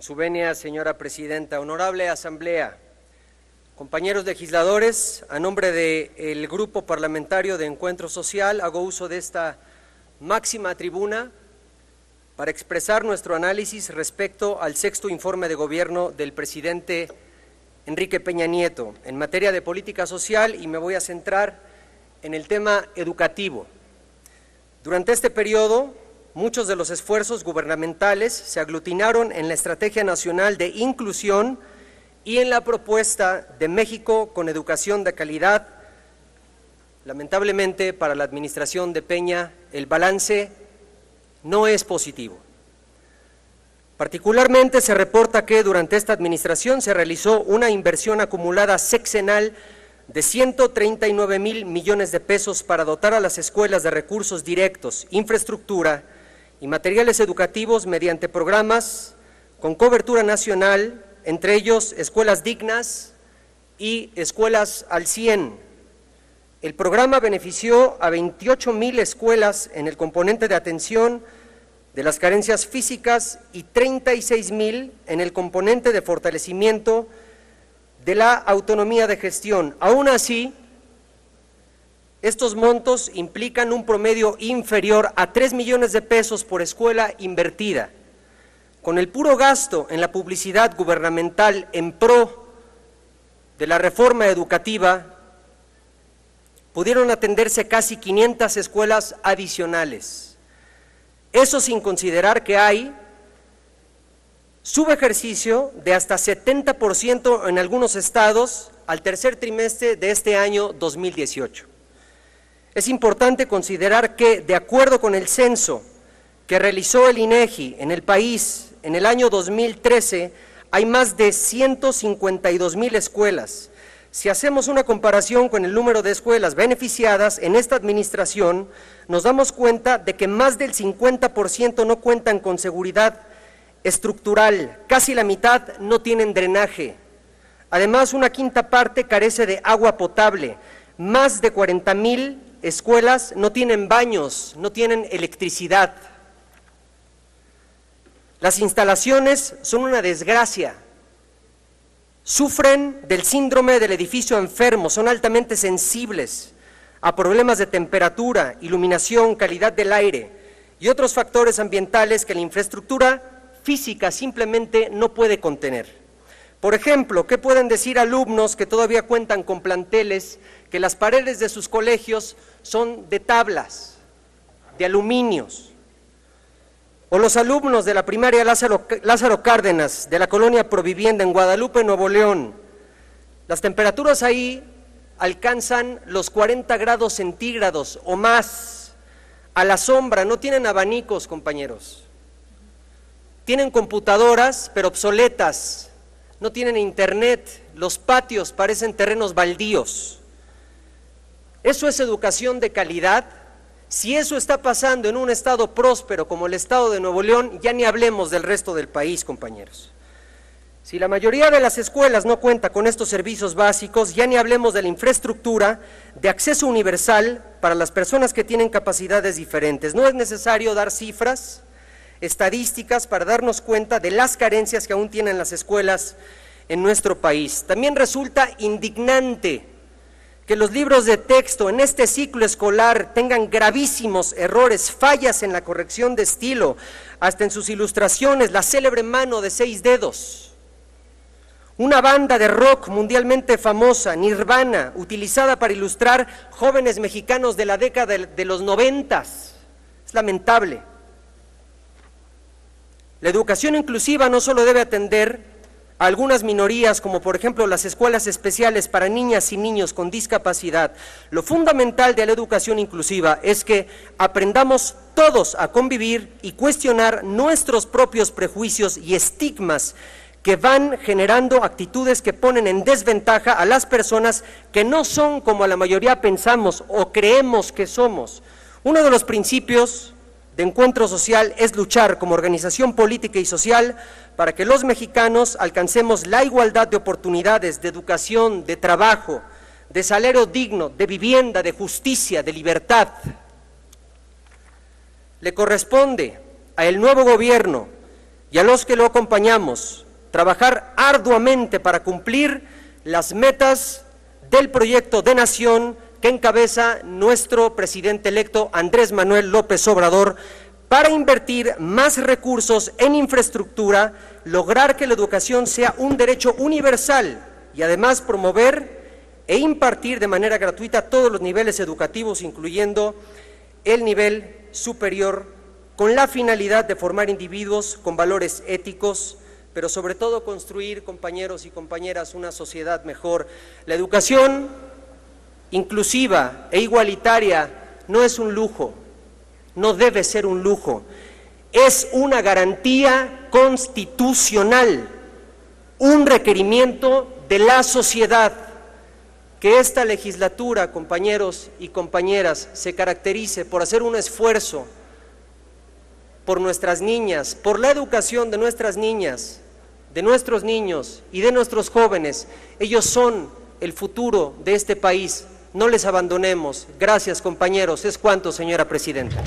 Con su venia, señora presidenta, honorable asamblea, compañeros legisladores, a nombre del Grupo Parlamentario de Encuentro Social, hago uso de esta máxima tribuna para expresar nuestro análisis respecto al sexto informe de gobierno del presidente Enrique Peña Nieto en materia de política social y me voy a centrar en el tema educativo. Durante este periodo, muchos de los esfuerzos gubernamentales se aglutinaron en la Estrategia Nacional de Inclusión y en la propuesta de México con educación de calidad. Lamentablemente, para la administración de Peña, el balance no es positivo. Particularmente se reporta que durante esta administración se realizó una inversión acumulada sexenal de 139 mil millones de pesos para dotar a las escuelas de recursos directos, infraestructura y materiales educativos mediante programas con cobertura nacional, entre ellos escuelas dignas y escuelas al 100. El programa benefició a 28 mil escuelas en el componente de atención de las carencias físicas y 36 mil en el componente de fortalecimiento de la autonomía de gestión. Aún así, estos montos implican un promedio inferior a 3 millones de pesos por escuela invertida. Con el puro gasto en la publicidad gubernamental en pro de la reforma educativa, pudieron atenderse casi 500 escuelas adicionales. Eso sin considerar que hay subejercicio de hasta 70% en algunos estados al tercer trimestre de este año 2018. Es importante considerar que, de acuerdo con el censo que realizó el INEGI en el país en el año 2013, hay más de 152 mil escuelas. Si hacemos una comparación con el número de escuelas beneficiadas en esta administración, nos damos cuenta de que más del 50% no cuentan con seguridad estructural, casi la mitad no tienen drenaje. Además, una quinta parte carece de agua potable. Más de 40 mil escuelas no tienen baños, no tienen electricidad. Las instalaciones son una desgracia. Sufren del síndrome del edificio enfermo, son altamente sensibles a problemas de temperatura, iluminación, calidad del aire y otros factores ambientales que la infraestructura física simplemente no puede contener. Por ejemplo, ¿qué pueden decir alumnos que todavía cuentan con planteles que las paredes de sus colegios son de tablas, de aluminios? O los alumnos de la primaria Lázaro, Cárdenas, de la colonia Provivienda en Guadalupe, Nuevo León. Las temperaturas ahí alcanzan los 40 grados centígrados o más a la sombra, no tienen abanicos, compañeros. Tienen computadoras, pero obsoletas, no tienen internet, los patios parecen terrenos baldíos. ¿Eso es educación de calidad? Si eso está pasando en un estado próspero como el estado de Nuevo León, ya ni hablemos del resto del país, compañeros. Si la mayoría de las escuelas no cuenta con estos servicios básicos, ya ni hablemos de la infraestructura de acceso universal para las personas que tienen capacidades diferentes. No es necesario dar cifras, estadísticas para darnos cuenta de las carencias que aún tienen las escuelas en nuestro país. También resulta indignante que los libros de texto en este ciclo escolar tengan gravísimos errores, fallas en la corrección de estilo, hasta en sus ilustraciones, la célebre mano de seis dedos una banda de rock mundialmente famosa, Nirvana, utilizada para ilustrar jóvenes mexicanos de la década de los noventas. Es lamentable. La educación inclusiva no solo debe atender a algunas minorías, como por ejemplo las escuelas especiales para niñas y niños con discapacidad. Lo fundamental de la educación inclusiva es que aprendamos todos a convivir y cuestionar nuestros propios prejuicios y estigmas que van generando actitudes que ponen en desventaja a las personas que no son como la mayoría pensamos o creemos que somos. Uno de los principios de encuentro social es luchar como organización política y social para que los mexicanos alcancemos la igualdad de oportunidades, de educación, de trabajo, de salario digno, de vivienda, de justicia, de libertad. Le corresponde a el nuevo gobierno y a los que lo acompañamos, trabajar arduamente para cumplir las metas del proyecto de nación que encabeza nuestro presidente electo Andrés Manuel López Obrador para invertir más recursos en infraestructura, lograr que la educación sea un derecho universal y además promover e impartir de manera gratuita todos los niveles educativos, incluyendo el nivel superior, con la finalidad de formar individuos con valores éticos, pero sobre todo construir, compañeros y compañeras, una sociedad mejor. La educación inclusiva e igualitaria no es un lujo, no debe ser un lujo, es una garantía constitucional, un requerimiento de la sociedad. Que esta legislatura, compañeros y compañeras, se caracterice por hacer un esfuerzo por nuestras niñas, por la educación de nuestras niñas, de nuestros niños y de nuestros jóvenes. Ellos son el futuro de este país. No les abandonemos. Gracias, compañeros. Es cuanto, señora presidenta.